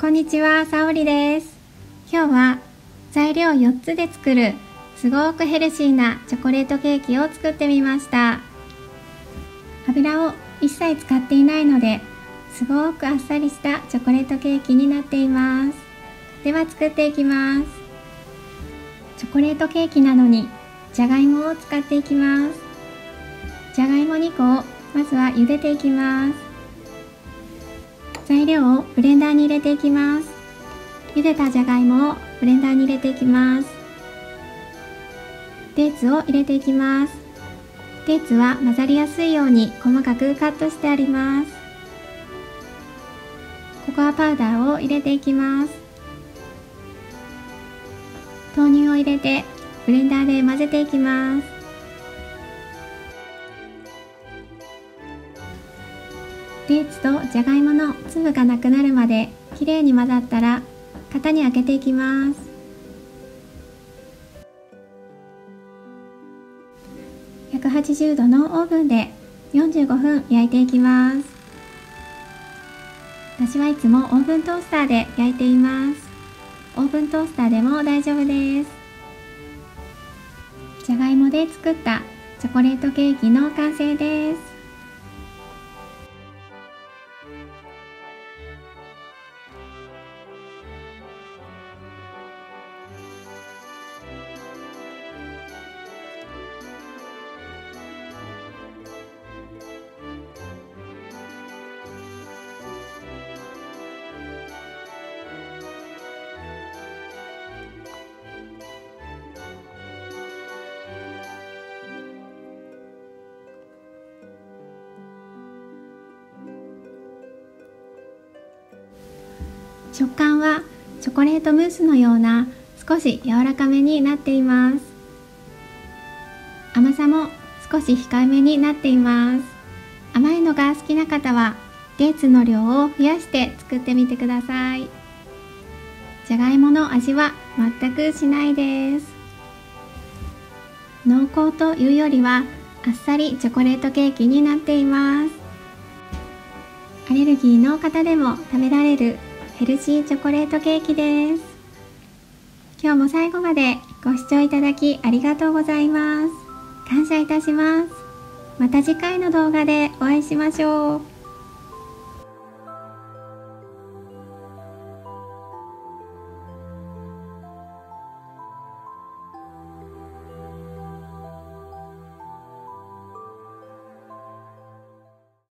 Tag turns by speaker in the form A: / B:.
A: こんにちは、さおりです。今日は材料4つで作るすごくヘルシーなチョコレートケーキを作ってみました。油を一切使っていないので、すごくあっさりしたチョコレートケーキになっています。では作っていきます。チョコレートケーキなのにじゃがいもを使っていきます。じゃがいも2個をまずは茹でていきます。材料をブレンダーに入れていきます。茹でたじゃがいもをブレンダーに入れていきます。デーツを入れていきます。デーツは混ざりやすいように細かくカットしてあります。ココアパウダーを入れていきます。豆乳を入れてブレンダーで混ぜていきます。デーツとじゃがいもの粒がなくなるまできれいに混ざったら型に開けていきます。180度のオーブンで45分焼いていきます。私はいつもオーブントースターで焼いています。オーブントースターでも大丈夫です。じゃがいもで作ったチョコレートケーキの完成です。Thank you. 食感はチョコレートムースのような少し柔らかめになっています。甘さも少し控えめになっています。甘いのが好きな方はデーツの量を増やして作ってみてください。じゃがいもの味は全くしないです。濃厚というよりはあっさりチョコレートケーキになっています。アレルギーの方でも食べられるヘルシーチョコレートケーキです。今日も最後までご視聴いただきありがとうございます。感謝いたします。また次回の動画でお会いしましょう。